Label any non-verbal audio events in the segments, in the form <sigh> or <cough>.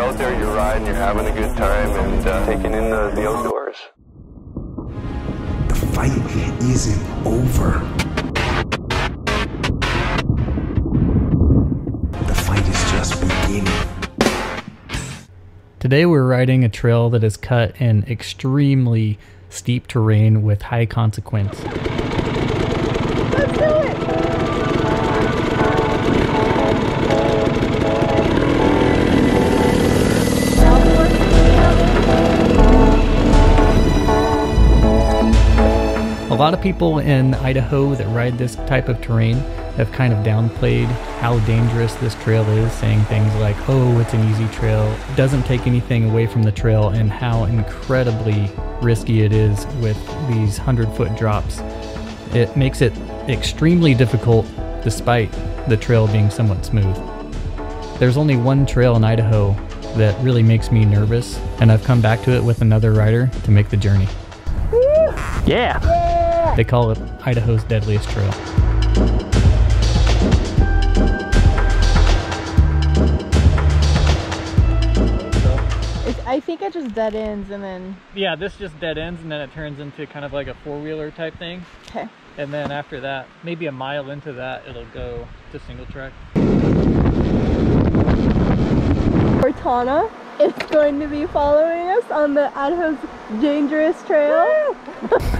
you're out there, you're riding, you're having a good time, and uh, taking in the, the outdoors. The fight isn't over. The fight is just beginning. Today we're riding a trail that is cut in extremely steep terrain with high consequence. Lot of people in Idaho that ride this type of terrain have kind of downplayed how dangerous this trail is, saying things like, oh, it's an easy trail. Doesn't take anything away from the trail and how incredibly risky it is with these 100 foot drops. It makes it extremely difficult despite the trail being somewhat smooth. There's only one trail in Idaho that really makes me nervous, and I've come back to it with another rider to make the journey. Yeah! They call it Idaho's deadliest trail. It's, I think it just dead ends and then. Yeah, this just dead ends and then it turns into kind of like a four wheeler type thing. Okay. And then after that, maybe a mile into that, it'll go to single track. Cortana is going to be following us on the Idaho's dangerous trail. <laughs>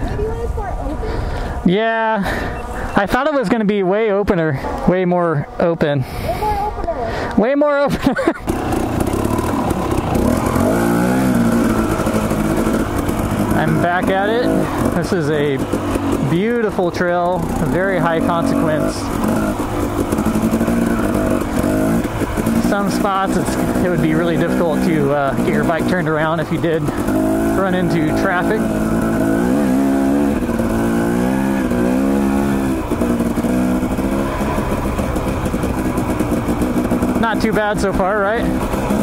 Yeah, I thought it was going to be way opener, way more open. Way more open. <laughs> I'm back at it. This is a beautiful trail, very high consequence. Some spots it would be really difficult to uh, get your bike turned around if you did run into traffic. Not too bad so far, right?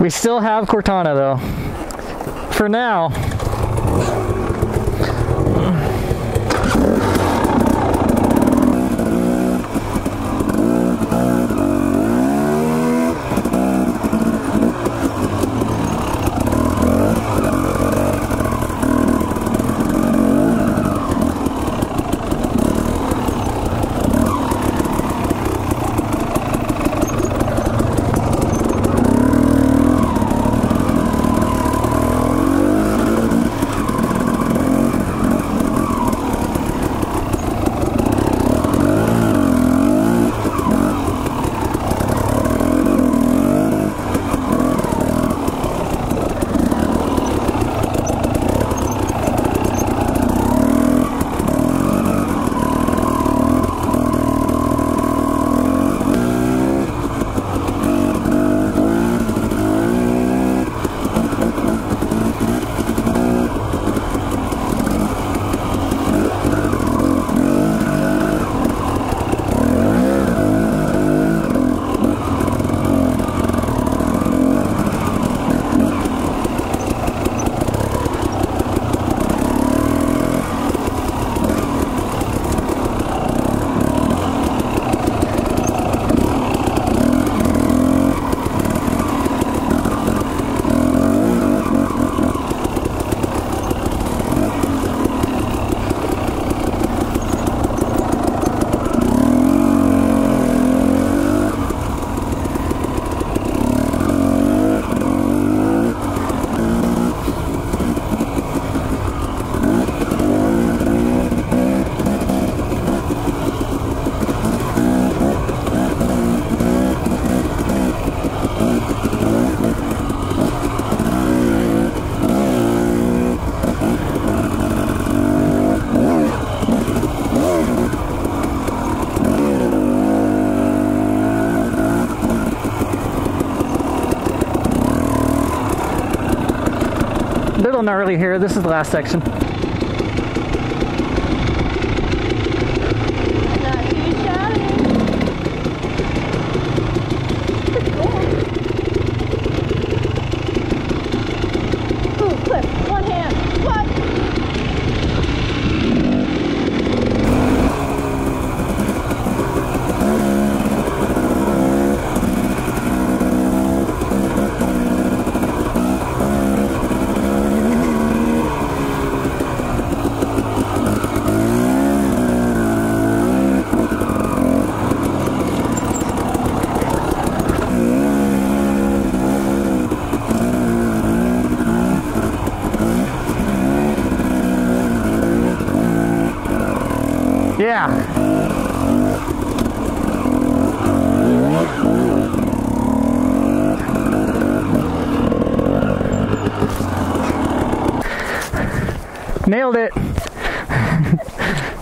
We still have Cortana though. For now. Gnarly here. This is the last section. Yeah. Nailed it. <laughs>